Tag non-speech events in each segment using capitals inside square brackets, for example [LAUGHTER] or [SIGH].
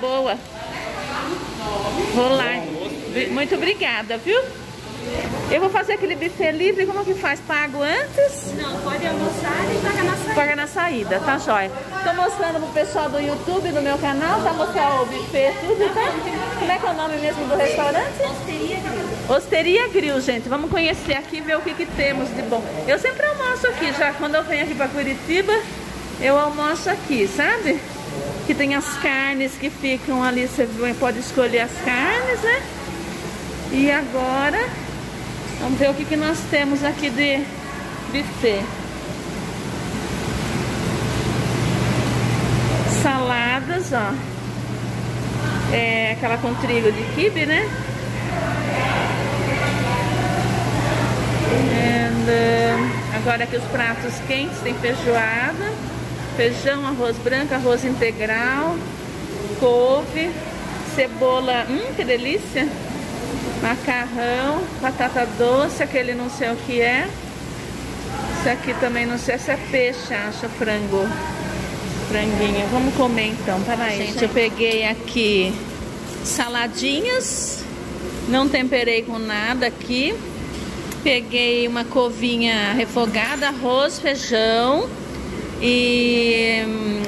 boa. Vou lá. Muito obrigada, viu? Eu vou fazer aquele buffet livre, como que faz? Pago antes? Não, pode almoçar e pagar na saída. Paga na saída, tá jóia. Tô mostrando pro pessoal do YouTube, do meu canal, tá mostrando o buffet, tudo, tá? Como é que é o nome mesmo do restaurante? Osteria Grill. Osteria Grill, gente. Vamos conhecer aqui, ver o que, que temos de bom. Eu sempre almoço aqui, já quando eu venho aqui pra Curitiba, eu almoço aqui, sabe? Que tem as carnes que ficam ali, você pode escolher as carnes, né? E agora Vamos ver o que, que nós temos aqui de buffet. Saladas, ó. É aquela com trigo de quibe, né? And, uh, agora aqui os pratos quentes, tem feijoada, feijão, arroz branco, arroz integral, couve, cebola, hum, que delícia! macarrão, batata doce, aquele não sei o que é. Isso aqui também não sei se é peixe, acho, frango. Franguinho. Vamos comer então, peraí. Gente, eu peguei aqui saladinhas, não temperei com nada aqui. Peguei uma covinha refogada, arroz, feijão e hum,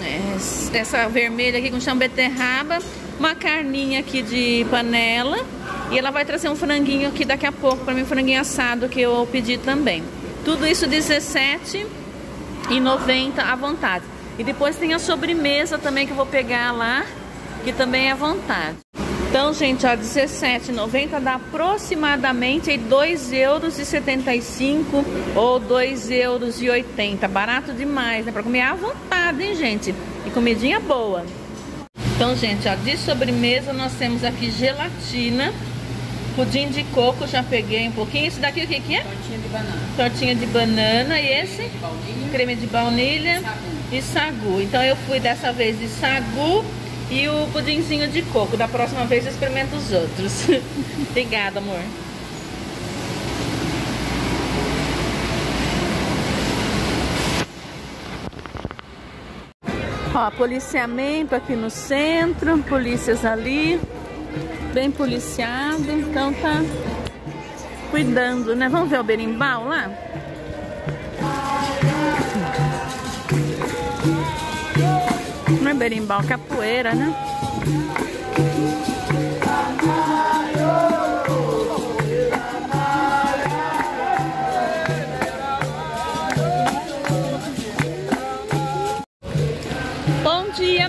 essa vermelha aqui com chão beterraba, uma carninha aqui de panela e ela vai trazer um franguinho aqui daqui a pouco para mim, um franguinho assado que eu pedi também. Tudo isso R$17,90 à vontade. E depois tem a sobremesa também que eu vou pegar lá, que também é à vontade. Então, gente, ó, R$17,90 dá aproximadamente R$2,75 ou R$2,80. Barato demais, né? Pra comer à vontade, hein, gente? E comidinha boa. Então, gente, ó, de sobremesa nós temos aqui gelatina Pudim de coco, já peguei um pouquinho. Esse daqui o que, que é? Tortinha de banana. Tortinha de banana. E esse? De Creme de baunilha sagu. e sagu. Então eu fui dessa vez de sagu e o pudimzinho de coco. Da próxima vez eu experimento os outros. [LAUGHS] Obrigada, amor. Ó, policiamento aqui no centro, polícias ali bem policiado, então tá cuidando, né? Vamos ver o berimbau lá? Berimbau, capoeira, né?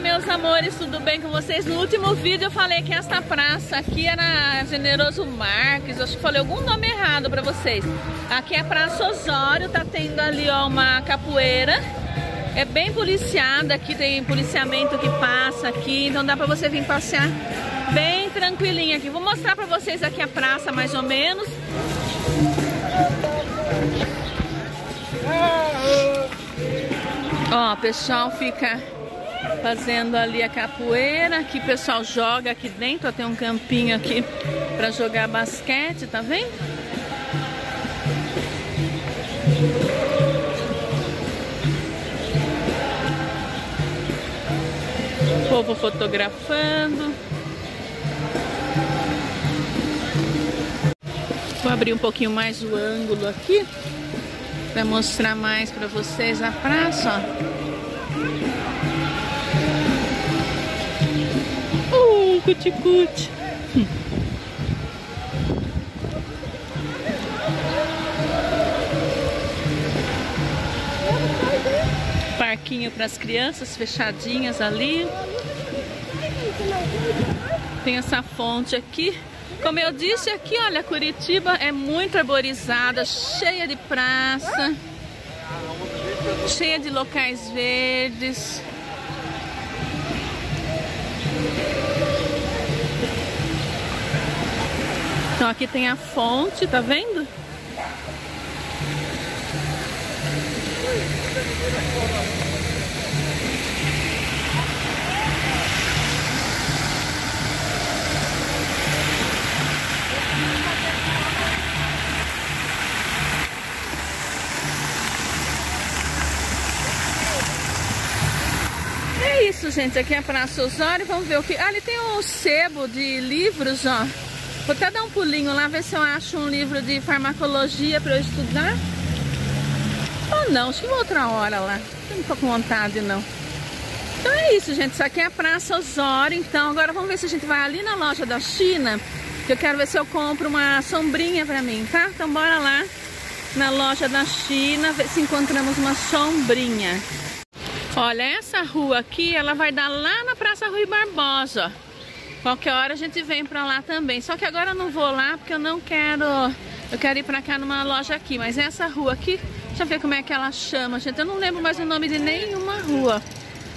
meus amores, tudo bem com vocês? No último vídeo eu falei que esta praça aqui era Generoso Marques, acho que falei algum nome errado pra vocês. Aqui é a Praça Osório, tá tendo ali ó, uma capoeira. É bem policiada, aqui tem policiamento que passa aqui, então dá pra você vir passear bem tranquilinho aqui. Vou mostrar pra vocês aqui a praça mais ou menos. Ó, o pessoal fica fazendo ali a capoeira. Aqui o pessoal joga aqui dentro, tem um campinho aqui para jogar basquete, tá vendo? Povo fotografando. Vou abrir um pouquinho mais o ângulo aqui para mostrar mais para vocês a praça, ó. cuticute. Parquinho para as crianças fechadinhas ali. Tem essa fonte aqui. Como eu disse aqui, olha, Curitiba é muito arborizada, cheia de praça, cheia de locais verdes. Então aqui tem a fonte, tá vendo? É gente. Aqui é a Praça Osório. Vamos ver o que... Ah, ali tem um sebo de livros, ó. Vou até dar um pulinho lá, ver se eu acho um livro de farmacologia para eu estudar. Ou não, acho que outra hora lá. Não tô com vontade, não. Então é isso, gente. Isso aqui é a Praça Osório. Então agora vamos ver se a gente vai ali na loja da China. Que eu quero ver se eu compro uma sombrinha pra mim, tá? Então bora lá na loja da China, ver se encontramos uma sombrinha. Olha, essa rua aqui, ela vai dar lá na Praça Rui Barbosa. Qualquer hora a gente vem pra lá também. Só que agora eu não vou lá porque eu não quero... Eu quero ir pra cá numa loja aqui. Mas essa rua aqui, deixa eu ver como é que ela chama, gente. Eu não lembro mais o nome de nenhuma rua.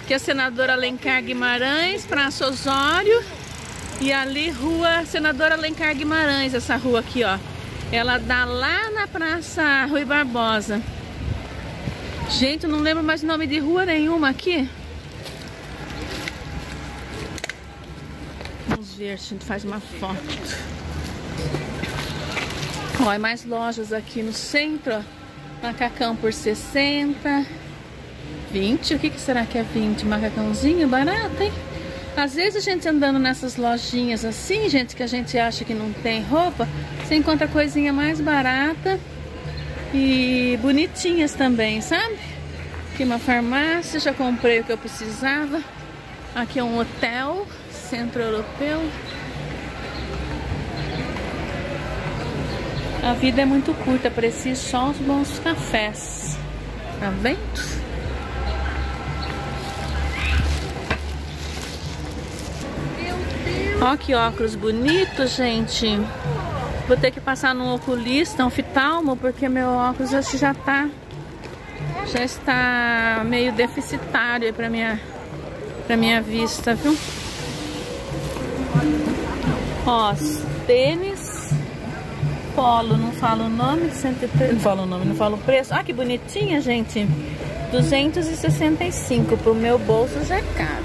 Que é a senadora Alencar Guimarães, Praça Osório. E ali, rua Senadora Alencar Guimarães, essa rua aqui, ó. Ela dá lá na Praça Rui Barbosa. Gente, eu não lembro mais nome de rua nenhuma aqui. Vamos ver se a gente faz uma foto. Ó, mais lojas aqui no centro. Macacão por 60. 20? O que, que será que é 20? Macacãozinho barato, hein? Às vezes a gente andando nessas lojinhas assim, gente, que a gente acha que não tem roupa, você encontra coisinha mais barata e bonitinhas também, sabe? Aqui uma farmácia, já comprei o que eu precisava. Aqui é um hotel, centro europeu. A vida é muito curta, preciso só os bons cafés. Tá vendo? Ó que óculos bonito, gente. Vou ter que passar no oculista, oftalmo, porque meu óculos acho já tá já está meio deficitário para minha para minha vista, viu? Ó, tênis polo, não falo o nome, 103, não falo o nome, não falo o preço. Ah, que bonitinha, gente. 265 pro meu bolso já é caro.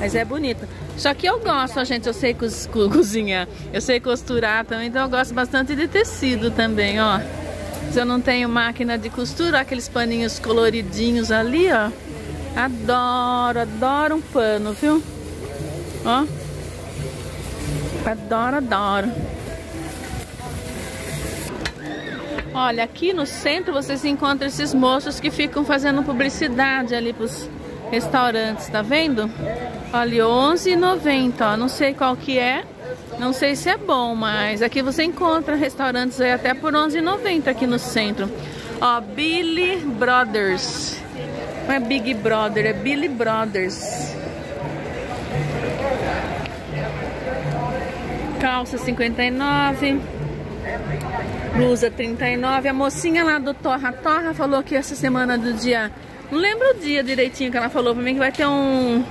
Mas é bonita. Só que eu gosto, gente, eu sei co [LAUGHS] cozinhar, eu sei costurar também, então eu gosto bastante de tecido também, ó. Se eu não tenho máquina de costura, aqueles paninhos coloridinhos ali, ó. Adoro, adoro um pano, viu? Ó. Adoro, adoro. Olha, aqui no centro vocês encontram esses moços que ficam fazendo publicidade ali pros restaurantes, tá vendo? Olha, 11,90, ó, não sei qual que é, não sei se é bom, mas aqui você encontra restaurantes aí até por 11,90 aqui no centro. Ó, Billy Brothers, não é Big Brother, é Billy Brothers. Calça 59, blusa 39. A mocinha lá do Torra Torra falou que essa semana do dia não lembro o dia direitinho que ela falou pra mim que vai ter um,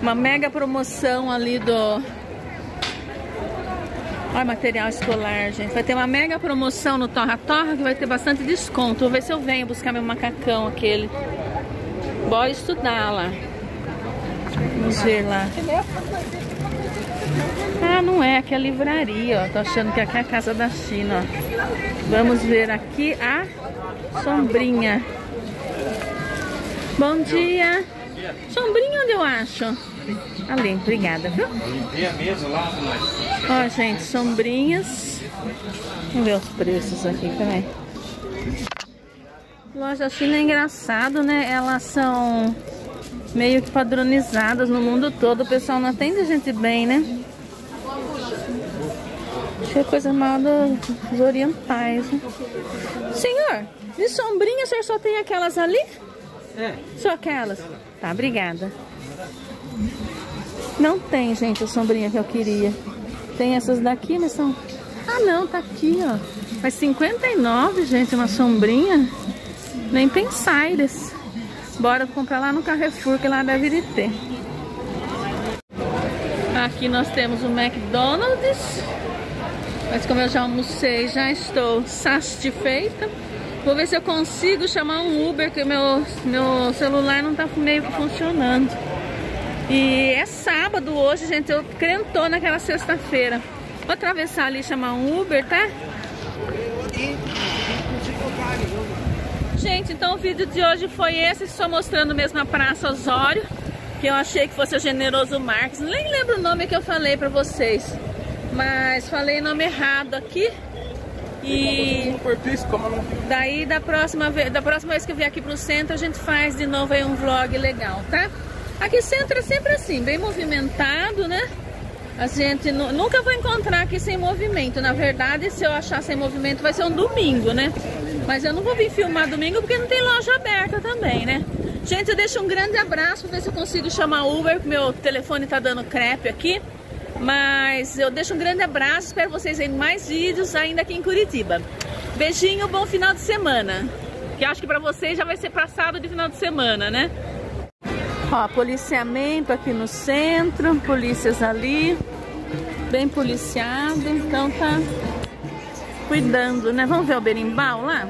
uma mega promoção ali do... Olha material escolar, gente. Vai ter uma mega promoção no Torra Torra que vai ter bastante desconto. Vou ver se eu venho buscar meu macacão aquele. Bora estudar lá. Vamos ver lá. Ah, não é. Aqui é a livraria, ó. Tô achando que aqui é a casa da China, ó. Vamos ver aqui a sombrinha. Bom dia. Sombrinha onde eu acho? Ali, obrigada, viu? Ó, gente, sombrinhas. Vamos ver os preços aqui, peraí. Loja China é engraçado, né? Elas são meio que padronizadas no mundo todo. O pessoal não atende a gente bem, né? Que é coisa mal dos orientais, né? Senhor, de sombrinha o senhor só tem aquelas ali? É. Só aquelas? Tá, obrigada. Não tem, gente, a sombrinha que eu queria. Tem essas daqui, mas são... Ah, não, tá aqui, ó. Mas 59, gente, uma sombrinha. Nem pensar eles. Bora comprar lá no Carrefour, que lá deve de ter. Aqui nós temos o McDonald's. Mas como eu já almocei, já estou satisfeita. Vou ver se eu consigo chamar um Uber, que meu, meu celular não tá meio funcionando. E é sábado hoje, gente. Eu crentou naquela sexta-feira. Vou atravessar ali e chamar um Uber, tá? Gente, então o vídeo de hoje foi esse, só mostrando mesmo a Praça Osório. que eu achei que fosse o Generoso Marques. Nem lembro o nome que eu falei pra vocês. Mas falei nome errado aqui. E daí da próxima, vez, da próxima vez que eu vier aqui pro centro, a gente faz de novo aí um vlog legal, tá? Aqui centro é sempre assim, bem movimentado, né? A gente nunca vai encontrar aqui sem movimento. Na verdade, se eu achar sem movimento, vai ser um domingo, né? Mas eu não vou vir filmar domingo porque não tem loja aberta também, né? Gente, eu deixo um grande abraço, ver se eu consigo chamar Uber, meu telefone tá dando crepe aqui. Mas eu deixo um grande abraço, espero vocês em mais vídeos ainda aqui em Curitiba. Beijinho, bom final de semana. Que acho que pra vocês já vai ser passado de final de semana, né? Ó, policiamento aqui no centro, polícias ali, bem policiado, então tá cuidando, né? Vamos ver o berimbau lá?